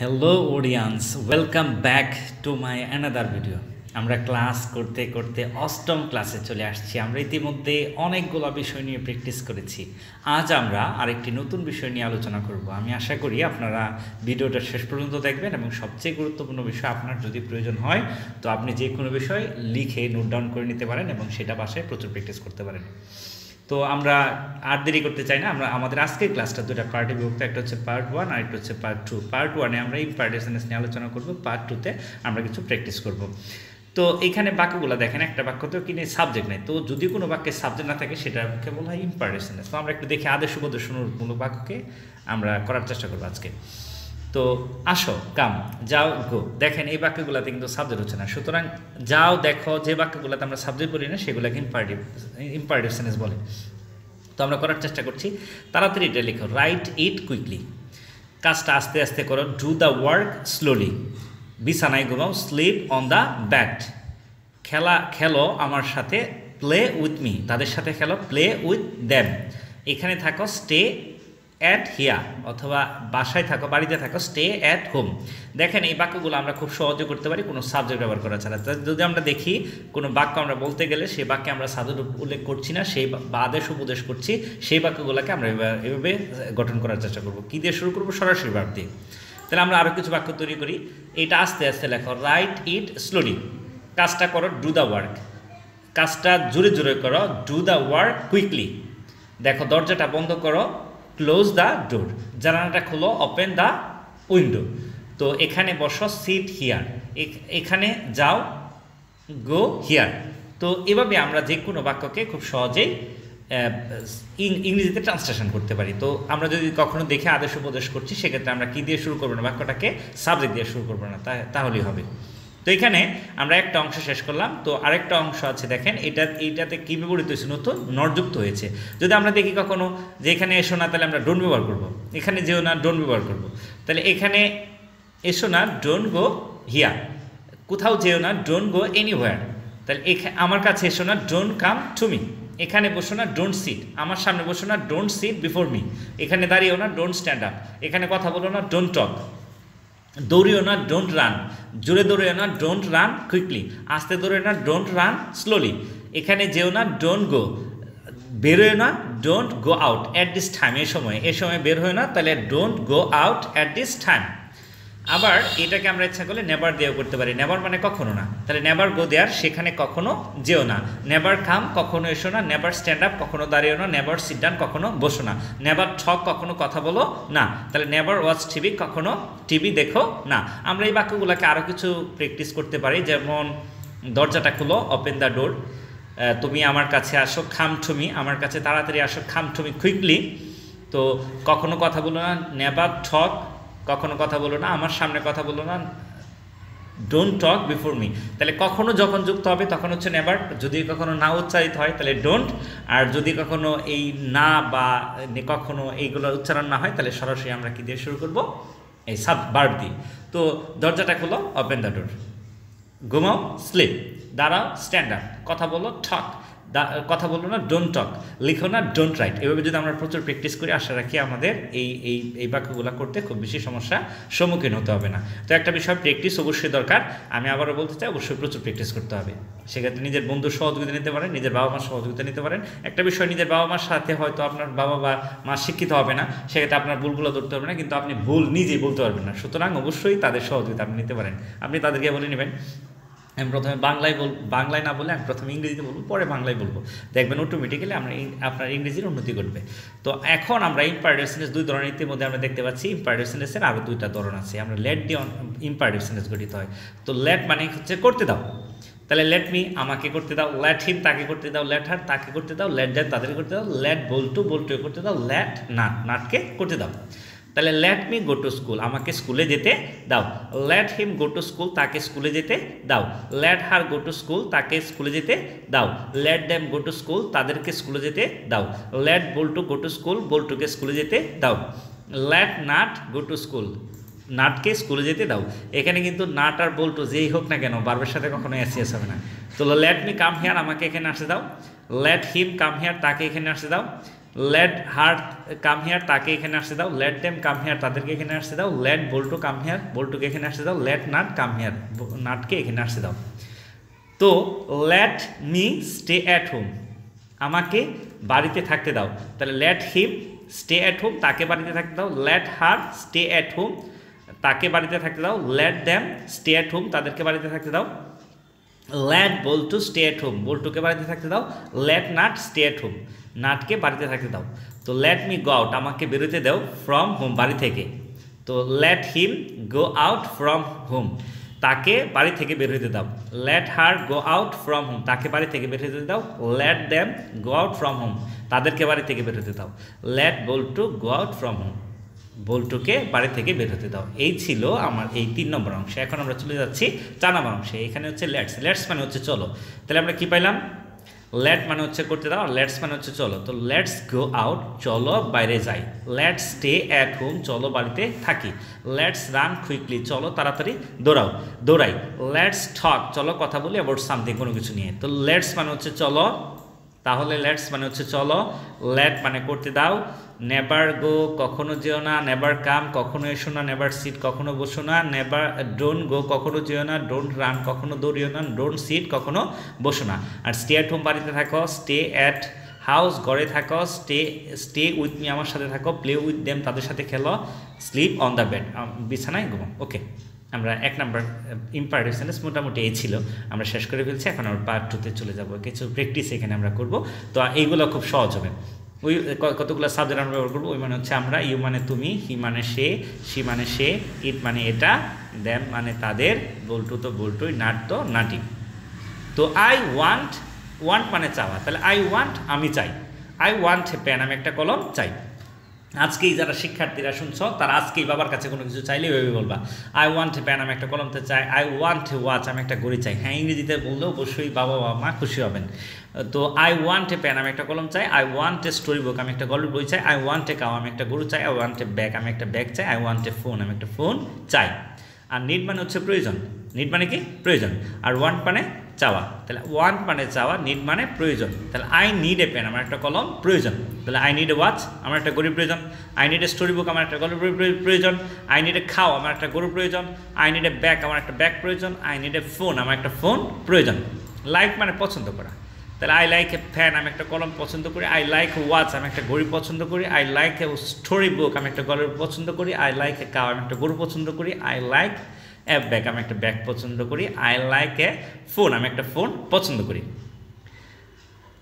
Hello audience welcome back to my another video আমরা class করতে করতে অষ্টম ক্লাসে চলে আসছি। আমরা ইতিমধ্যে অনেকগুলো বিষয় নিয়ে প্র্যাকটিস করেছি। আজ আমরা আরেকটি নতুন বিষয় নিয়ে আলোচনা করব। আমি আশা করি আপনারা ভিডিওটা শেষ পর্যন্ত দেখবেন এবং সবচেয়ে গুরুত্বপূর্ণ বিষয় আপনার যদি প্রয়োজন হয়, তো আপনি যে কোনো বিষয় লিখে নোট ডাউন করে নিতে পারেন এবং সেটা বাসায় প্রচুর প্র্যাকটিস করতে পারেন। তো আমরা আর দেরি করতে চাই না, আমরা আমাদের আজকের ক্লাসটা দুটা পার্টে বিভক্ত, একটা হচ্ছে পার্ট ওয়ান আর একটা হচ্ছে পার্ট টু পার্ট ওয়ানে আমরা ইম্পার্টেন্স নিয়ে আলোচনা করব পার্ট টুতে আমরা কিছু প্র্যাকটিস করব। তো এখানে বাক্যগুলো দেখেন, একটা বাক্য তো কিনে সাবজেক্ট নেই। তো যদি কোনো বাক্যের সাবজেক্ট না থাকে সেটাকে বলা হয় ইম্পার্টেন্স তো আমরা একটু দেখি আদেশ উপদেশমূলক বাক্যকে আমরা করার চেষ্টা করব আজকে। তো আসো কাম যাও গো দেখেন, এই বাক্যগুলোতে কিন্তু সাবজেক্ট হচ্ছে না। সুতরাং যাও, দেখো, যে বাক্যগুলোতে আমরা সাবজেক্ট বলি না, সেগুলোকে ইম্পারেটিভ ইম্পারেটিভ সেন্স বলে। তো আমরা করার চেষ্টা করছি। তাড়াতাড়ি এটা লিখো। রাইট ইট কুইকলি কাজটা আস্তে আস্তে করো। ডু দ্য ওয়ার্ক স্লোলি বিছানায় ঘুমাও। স্লিপ অন দ্য ব্যাট খেলা, খেলো আমার সাথে। প্লে উইথ মি তাদের সাথে খেলো। প্লে উইথ দ্যাম এখানে থাকো। স্টে অ্যাট হিয়া অথবা বাসায় থাকো, বাড়িতে থাকো স্টে অ্যাট হোম দেখেন এই বাক্যগুলো আমরা খুব সহজে করতে পারি, কোনো সাবজেক্ট ব্যবহার করা ছাড়া। যদি আমরা দেখি, কোনো বাক্য আমরা বলতে গেলে সেই বাক্যে আমরা সাবজেক্ট উল্লেখ করছি না, সেই বা আদেশ উপদেশ করছি, সেই বাক্যগুলোকে আমরা এভাবে গঠন করার চেষ্টা করব। কী দিয়ে শুরু করব? সরাসরি ভাব দিয়ে। তাহলে আমরা আরও কিছু বাক্য তৈরি করি। এটা আস্তে আস্তে লেখো। রাইট ইট স্লোলি কাজটা করো ডু দ্য ওয়ার্ক কাজটা জোরে জোরে করো ডু দ্য ওয়ার্ক কুইকলি দেখো, দরজাটা বন্ধ করো। ক্লোজ দ্য ডোর জানালাটা খোলো ওপেন দ্য উইন্ডো তো এখানে বসো সিট হিয়ার এখানে যাও গো হিয়ার তো এভাবে আমরা যে কোনো বাক্যকে খুব সহজেই ইংরেজিতে ট্রান্সলেশন করতে পারি। তো আমরা যদি কখনো দেখে আদেশ উপদেশ করছি, সেক্ষেত্রে আমরা কী দিয়ে শুরু করব না? বাক্যটাকে সাবজেক্ট দিয়ে শুরু করব না। তাহলেই হবে। তো এখানে আমরা একটা অংশ শেষ করলাম। তো আরেকটা অংশ আছে, দেখেন, এটা, এইটাতে কী ব্যবহৃত হয়েছে? নতুন নরযুক্ত হয়েছে। যদি আমরা দেখি কখনো যে এখানে এসো না, তাহলে আমরা ডোন্ট ব্যবহার করব। এখানে যেও না ডোন্ট ব্যবহার করব। তাহলে এখানে এসো না ডোন গো হিয়া। কোথাও যেও না ডোন গো এনিওয়ার তাহলে এখানে আমার কাছে এসো না ডোন কাম টু মি। এখানে বসো না ডোন্ট সিট। আমার সামনে বসো না ডোন্ট সিট বিফোর মি। এখানে দাঁড়িয়েও না ডোন্ট স্ট্যান্ড আপ। এখানে কথা বলো না ডোন্ট টক। দৌড়িও না ডোন্ট রান জোরে দৌড়িও না ডোন্ট রান কুইকলি আস্তে দৌড়ে না ডোন্ট রান স্লোলি এখানে যেও না ডোন্ট গো বেরোয় না don't go out at this time এ সময় এ সময় বের হয় না, তাহলে don't go out at this time আবার এটাকে আমরা ইচ্ছা করলে নেবার দিয়েও করতে পারি। নেবার মানে কখনো না। তাহলে নেবার গো দেয়ার সেখানে কখনো যেও না। নেবার খাম কখনো এসো না। নেবার স্ট্যান্ড আপ কখনো দাঁড়িয়েও না। নেবার সিট ডান কখনো বসো না। নেবার ঠক কখনো কথা বলো না। তাহলে নেবার ওয়াচ টিভি কখনো টিভি দেখো না। আমরা এই বাক্যগুলোকে আরও কিছু প্র্যাকটিস করতে পারি। যেমন, দরজাটা খুলো ওপেন দ্য ডোর তুমি আমার কাছে আসো খামঠুমি আমার কাছে তাড়াতাড়ি আসো খামঠুমি কুইকলি তো কখনো কথা বলো না। নেবার ঠক কখনো কথা বলো না, আমার সামনে কথা বলো না ডোন্ট টক বিফোর মি তাহলে কখনো যখন যুক্ত হবে, তখন হচ্ছে নেভার যদি কখনো না উচ্চারিত হয়, তাহলে ডোন্ট আর যদি কখনো এই না বা কখনো এইগুলো উচ্চারণ না হয়, তাহলে সরাসরি আমরা কি দিয়ে শুরু করব? এই সাব বার্ব দিয়ে। তো দরজাটা খোলো ওপেন দ্য ডোর ঘুমাও স্লিপ দাঁড়াও স্ট্যান্ড আপ কথা বলো ঠক কথা বলব না ডোন্ট টক লিখো না ডোন্ট রাইট এভাবে যদি আমরা প্রচুর প্র্যাকটিস করি, আশা রাখি আমাদের এই এই এই বাক্যগুলো করতে খুব বেশি সমস্যা সম্মুখীন হতে হবে না। তো একটা বিষয় প্র্যাকটিস অবশ্যই দরকার। আমি আবারও বলতে চাই, অবশ্যই প্রচুর প্র্যাকটিস করতে হবে। সেক্ষেত্রে নিজের বন্ধুর সহযোগিতা নিতে পারেন, নিজের বাবা মার সহযোগিতা নিতে পারেন। একটা বিষয়, নিজের বাবা মার সাথে হয়তো আপনার বাবা বা মা শিক্ষিত হবে না, সেক্ষেত্রে আপনার ভুলগুলো ধরতে হবে না, কিন্তু আপনি ভুল নিজেই বলতে পারবেন না। সুতরাং অবশ্যই তাদের সহযোগিতা আপনি নিতে পারেন। আপনি তাদেরকে বলে নেবেন আমি প্রথমে বাংলায় বল, বাংলায় না বলে আমি প্রথমে ইংরেজিতে বলব, পরে বাংলায় বলব। দেখবেন অটোমেটিক্যালি আমরা আপনার ইংরেজির উন্নতি ঘটবে। তো এখন আমরা ইম্পারেটিভ সেন্টেন্স দুই ধরনের ইতিমধ্যে আমরা দেখতে পাচ্ছি। ইম্পারেটিভ সেন্টেন্সের আরও দুইটা ধরন আছে। আমরা লেট দিয়ে ইম্পারেটিভ সেন্টেন্স গঠিত হয়। তো লেট মানে হচ্ছে করতে দাও। তাহলে লেট মি আমাকে করতে দাও। লেট হিম তাকে করতে দাও। লেট হার তাকে করতে দাও। লেট ড্যাট তাদেরকে করতে দাও। লেট বল্টু বল্টু করতে দাও। লেট নাট নাটকে করতে দাও। তাহলে let me go to school আমাকে স্কুলে যেতে দাও। Let him go to school তাকে স্কুলে যেতে দাও। Let her go to school তাকে স্কুলে যেতে দাও। Let them go to school তাদেরকে স্কুলে যেতে দাও। Let Boltu go to school বল্টুকে স্কুলে যেতে দাও। Let Nat go to school নাটকে স্কুলে যেতে দাও। এখানে কিন্তু নাট আর বল্টু যেই হোক না কেন, বারবার সাথে কখনো অ্যাসিয়াস হবে না। তো লেট মি কাম হেয়ার আমাকে এখানে আসতে দাও। লেট হিম কাম হেয়ার তাকে এখানে আসতে দাও। লেট হার্ট কাম হিয়ার তাকে এখানে আসতে দাও। লেট দেম কাম হিয়ার তাদেরকে এখানে আসতে দাও। লেট বল্টু কাম হিয়ার বল্টুকে এখানে আসতে দাও। লেট নাট কাম হিয়ার নাটকে এখানে আসতে দাও। তো let me stay at home আমাকে বাড়িতে থাকতে দাও। তাহলে let him stay at home তাকে বাড়িতে থাকতে দাও। Let her stay at home তাকে বাড়িতে থাকতে দাও। Let them stay at home তাদেরকে বাড়িতে থাকতে দাও। Let Boltu stay at home বল্টুকে বাড়িতে থাকতে দাও। Let nut stay at home নাটকে বাড়িতে থাকতে দাও। তো লেট মি গো আউট আমাকে বেরোতে দাও ফ্রম হোম বাড়ি থেকে। তো let him go out from home তাকে বাড়ি থেকে বের হতে দাও। Let her go out from home তাকে বাড়ি থেকে বের হতে দাও। Let them go out from home তাদেরকে বাড়ি থেকে বের হতে দাও। Let Boltu go out from home বল্টুকে বাড়ি থেকে বের হতে দাও। এই ছিল আমার এই তিন নম্বর অংশে। এখন আমরা চলে যাচ্ছি চার নম্বর অংশে। এখানে হচ্ছে লেটস লেটস মানে হচ্ছে চলো। তাহলে আমরা কি পাইলাম? লেট মানে হচ্ছে করতে দাও লেটস মানে হচ্ছে চলো। তো লেটস গো আউট চলো বাইরে যাই। লেটস স্টে অ্যাট হোম চলো বাড়িতে থাকি। লেটস রান কুইকলি চলো তাড়াতাড়ি দৌড়াও, দৌড়াই। লেটস ঠক চলো কথা বলি অ্যাবাউট সামথিং কোনো কিছু নিয়ে। তো লেটস মানে হচ্ছে চলো, তাহলে লেটস মানে হচ্ছে চলো। লেট মানে করতে দাও নেভার গো কখনো যেও না নেভার কাম কখনো এসো না নেভার সিট কখনো বসো না নেভার ডোন্ট গো কখনো যেও না ডোন্ট রান কখনো দৌড়িও না ডোন্ট সিট কখনো বসো না। আর স্টে অ্যাট হোম বাড়িতে থাকো স্টে অ্যাট হাউস ঘরে থাকো স্টে স্টে উইথ মি আমার সাথে থাকো প্লে উইথ দেম তাদের সাথে খেলো স্লিপ অন দ্য বেড বিছানায় ঘুমো ওকে আমরা এক নাম্বার ইম্পারেটিভ সেন্টেন্স মোটামুটি এই ছিল। আমরা শেষ করে ফেলছি, এখন আমরা পার্ট টুতে চলে যাব। কিছু প্র্যাকটিস এখানে আমরা করব। তো এইগুলো খুব সহজ হবে। ওই কতগুলো সাবজেক্ট আমরা ব্যবহার করব, ওই মানে হচ্ছে আমরা, ইউ মানে তুমি, হি মানে সে সি মানে সে, ইট মানে এটা দ্যাম মানে তাদের, বল্টু তো বল্টুই, নাট তো নাটি। তো আই ওয়ান্ট ওয়ান্ট মানে চাওয়া, তাহলে আই ওয়ান্ট আমি চাই। আই ওয়ান্ট প্যান আমি একটা কলম চাই। আজকেই যারা শিক্ষার্থীরা শুনছ, তারা আজকেই বাবার কাছে কোনো কিছু চাইলে ওইভাবে বলবা আই ওয়ান্ট প্যান আমি একটা কলমতে চাই আই ওয়ান্ট ওয়াচ আমি একটা ঘড়ি চাই। হ্যাঁ ইংরেজিতে বললেও অবশ্যই বাবা বাবা মা খুশি হবেন। তো আই ওয়ান্ট এ প্যান আমি একটা কলম চাই। I want a story book আমি একটা গল্পের বই চাই। আই ওয়ান্ট এ কাউ আমি একটা গরু চাই। আই ওয়ান্ট এ ব্যাগ আমি একটা ব্যাগ চাই। আই ওয়ান্ট এ ফোন আমি একটা ফোন চাই। আর নিড মানে হচ্ছে প্রয়োজন। নিড মানে কি? প্রয়োজন। আর ওয়ান্ট মানে চাওয়া। তাহলে ওয়ান্ট মানে চাওয়া নিড মানে প্রয়োজন। তাহলে আই নিড এ পেন আমার একটা কলম প্রয়োজন। তাহলে আই নিড এ ওয়াচ আমার একটা গরুর প্রয়োজন। I need a story book আমার একটা গল্পের প্রয়োজন। আই নিড এ খাও আমার একটা গরুর প্রয়োজন। আই নিড এ ব্যাগ আমার একটা ব্যাগ প্রয়োজন। আই নিড এ ফোন আমার একটা ফোন প্রয়োজন। লাইক মানে পছন্দ করা। তাহলে আই লাইক এ ফ্যান আমি একটা কলম পছন্দ করি। আই লাইক এ ওয়াচ আমি একটা ঘড়ি পছন্দ করি। I like a story book আমি একটা গল্প পছন্দ করি। আই লাইক এ কাউ আমি একটা গরু পছন্দ করি। আই লাইক এ ব্যাগ আমি একটা ব্যাগ পছন্দ করি। আই লাইক এ ফোন আমি একটা ফোন পছন্দ করি।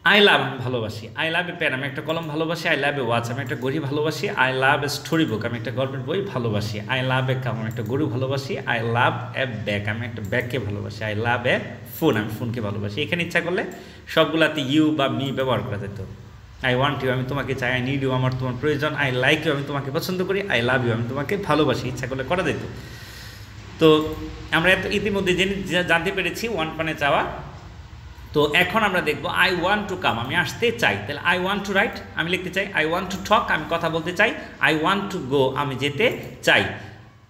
আই লাভ আমি ভালোবাসি। আই লাভ এ পেন আমি একটা কলম ভালোবাসি। আই লাভ এ ওয়াচ আমি একটা ঘড়ি ভালোবাসি। I love A story book আমি একটা গল্পের বই ভালোবাসি। আই লাভ এ কাম আমি একটা গরু ভালোবাসি। আই লাভ এ ব্যাগ আমি একটা ব্যাগকে ভালোবাসি। আই লাভ এ ফোন আমি ফোনকে ভালোবাসি। এখানে ইচ্ছা করলে সবগুলাতে ইউ বা মি ব্যবহার করা যেত। আই ওয়ান্ট ইউ আমি তোমাকে চাই আই নিড ইউ আমার তোমার প্রয়োজন। আই লাইক ইউ আমি তোমাকে পছন্দ করি। আই লাভ ইউ আমি তোমাকে ভালোবাসি। ইচ্ছা করলে করা যেত। তো আমরা এত ইতিমধ্যে জেনে জানতে পেরেছি ওয়ান পানে চাওয়া। তো এখন আমরা দেখব আই ওয়ান্ট টু কাম আমি আসতে চাই। তাহলে আই ওয়ান্ট টু রাইট আমি লিখতে চাই আই ওয়ান্ট টু টক আমি কথা বলতে চাই আই ওয়ান্ট টু গো আমি যেতে চাই।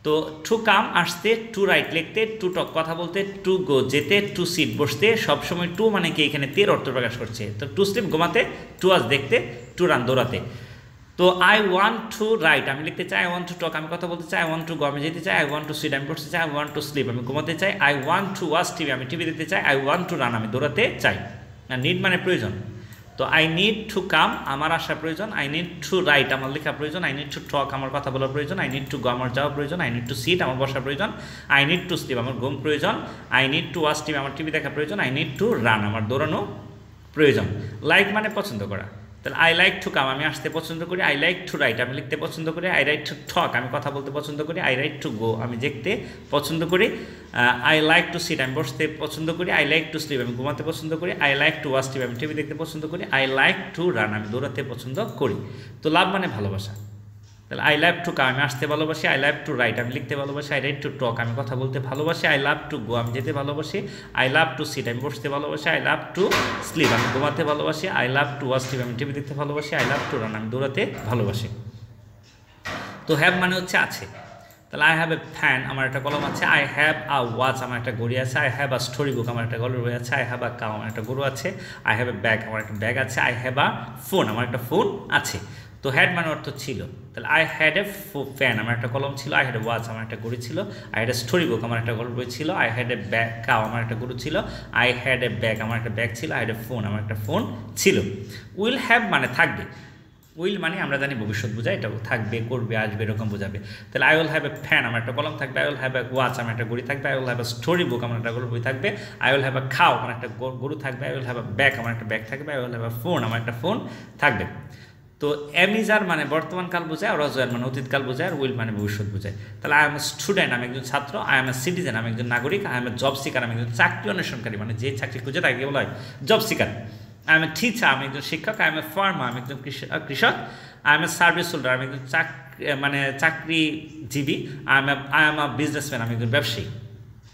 তো টু কাম আসতে টু রাইট লিখতে টু টক কথা বলতে টু গো যেতে টু সিট বসতে, সবসময় টু মানে কি এখানে তের অর্থ প্রকাশ করছে। তো টু স্লিপ ঘুমাতে টু আজ দেখতে টু রান দৌড়াতে। তো আই ওয়ান্ট টু রাইট আমি লিখতে চাই আই ওয়ান্ট টু টক আমি কথা বলতে চাই আই ওয়ান্ট টু গো আমি যেতে চাই আই ওয়ান্ট টু সিট আমি পড়তে চাই আই ওয়ান্ট টু স্লিপ আমি ঘুমাতে চাই I want to watch TV আমি টিভি দেখতে চাই আই ওয়ান্ট টু রান আমি দৌড়াতে চাই। আর নিড মানে প্রয়োজন। তো আই নিড টু কাম আমার আসা প্রয়োজন আই নিড টু রাইট আমার লেখা প্রয়োজন আই নিড টু টক আমার কথা বলার প্রয়োজন আই নিড টু গো আমার যাওয়া প্রয়োজন আই নিড টু সিট আমার বসা প্রয়োজন আই নিড টু স্লিপ আমার ঘুম প্রয়োজন I need to watch TV আমার টিভি দেখা প্রয়োজন আই নিড টু রান আমার দৌড়ানো প্রয়োজন। লাইক মানে পছন্দ করা। তাহলে আই লাইক টু কাম আমি আসতে পছন্দ করি আই লাইক টু রাইট আমি লিখতে পছন্দ করি আই রাইট টু ঠক আমি কথা বলতে পছন্দ করি আই রাইট টু গো আমি দেখতে পছন্দ করি আই লাইক টু সিট আমি বসতে পছন্দ করি আই লাইক টু স্লিপ আমি ঘুমাতে পছন্দ করি I like to watch TV আমি টিভি দেখতে পছন্দ করি আই লাইক টু রান আমি দৌড়াতে পছন্দ করি। তো লাভ মানে ভালোবাসা। তাহলে আই লাভ টু কাম আমি আসতে ভালোবাসি আই লাভ টু রাইট আমি লিখতে ভালোবাসি আই রাইট টু টক আমি কথা বলতে ভালোবাসি আই লাভ টু গো আমি যেতে ভালোবাসি আই লাভ টু সিট আমি বসতে ভালোবাসি আই লাভ টু স্লিপ আমি ঘুমাতে ভালোবাসি I love to watch TV আমি টিভি দেখতে ভালোবাসি আই লাভ টু রান আমি দৌড়াতে ভালোবাসি। তো হ্যাভ মানে হচ্ছে আছে। তাহলে আই হ্যাভ এ ফ্যান আমার একটা কলম আছে আই হ্যাভ আ ওয়াচ আমার একটা ঘড়ি আছে I have a story book আমার একটা গল্পের বই আছে আই হ্যাভ আ কাউ আমার একটা গরু আছে আই হ্যাভ এ ব্যাগ আমার একটা ব্যাগ আছে আই হ্যাভ আ ফোন আমার একটা ফোন আছে। তো হ্যাড মানে অর্থ ছিল। তাহলে আই হ্যাড এ ফ্যান আমার একটা কলম ছিল আই হ্যাড এ ওয়াচ আমার একটা ঘড়ি ছিল I had a story book আমার একটা গল্প ছিল I had a bag cow আমার একটা গরু ছিল আই হ্যাড এ ব্যাগ আমার একটা ব্যাগ ছিল আই হ্যাড এ ফোন আমার একটা ফোন ছিল উইল হ্যাভ মানে থাকবে উইল মানে আমরা জানি ভবিষ্যৎ বোঝায় এটা থাকবে করবে আসবে এরকম বোঝাবে তাহলে I will have a fan আমার একটা কলম থাকবে I will have a watch আমার একটা গড়ি থাকবে I will have a story book আমার একটা বই থাকবে আই উইল হ্যাভ এ খাও আমার একটা গরু থাকবে I will have a bag আমার একটা ব্যাগ থাকবে I will have a phone আমার একটা ফোন থাকবে তো অ্যামিজার মানে বর্তমান কাল বোঝায়, আর অজয়ার মানে অতীতকাল বোঝায়, আর উইল মানে ভবিষ্যৎ বোঝায়। তাহলে আই এম স্টুডেন্ট আমি একজন ছাত্র আই এম এ সিটিজেন আমি একজন নাগরিক I am a job seeker আমি একজন চাকরি অন্বেষণকারী মানে যে চাকরি খুঁজে তাকে বলা হয় job seeker I am a teacher আমি একজন শিক্ষক আই এম এ ফার্মার আমি একজন কৃষক I am a service holder আমি একজন চাকরি মানে চাকরিজীবী I am I am a businessman আমি একজন ব্যবসায়ী।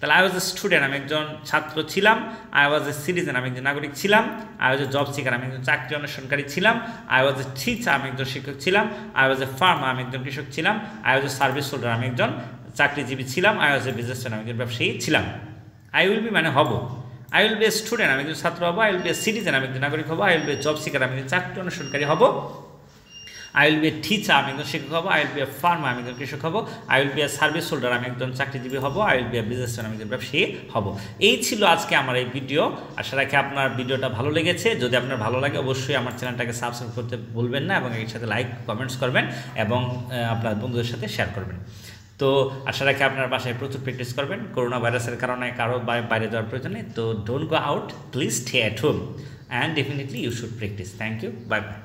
তাহলে আই ওয়াজ এ স্টুডেন্ট আমি একজন ছাত্র ছিলাম আই ওয়াজ এ সিটিজেন আমি একজন নাগরিক ছিলাম I was a job seeker আমি একজন চাকরি অন্বেষণকারী ছিলাম আই ওয়াজ এ টিচার আমি একজন শিক্ষক ছিলাম আই ওয়াজ এ ফার্মার আমি একজন কৃষক ছিলাম I was a service holder আমি একজন চাকরিজীবী ছিলাম আই ওয়াজ এ বিজনেসম্যান আমি একজন ব্যবসায়ী ছিলাম আই উইল বি মানে হব I will be a student আমি একজন ছাত্র হব I will be a citizen আমি একজন নাগরিক হব I will be a job seeker আমি একজন চাকরি অনুসরণকারী হব I will be a teacher আমি একজন শিক্ষক হব। I will be a farmer আমি একজন কৃষক হব। I will be a service holder আমি একজন চাকরিজীবী হব। I will be a businessman আমি একজন ব্যবসায়ী হব। এই ছিল আজকে আমার এই ভিডিও। আশা রাখি আপনার ভিডিওটা ভালো লেগেছে। যদি আপনার ভালো লাগে, অবশ্যই আমার চ্যানেলটাকে সাবস্ক্রাইব করতে ভুলবেন না এবং এর সাথে লাইক কমেন্টস করবেন এবং আপনার বন্ধুদের সাথে শেয়ার করবেন। তো আশা রাখি আপনার বাসায় প্রচুর প্র্যাকটিস করবেন। করোনা ভাইরাসের কারণে কারও বাইরে যাওয়ার প্রয়োজন নেই। তো don't go out please stay at home and definitely you should practise thank you bye bye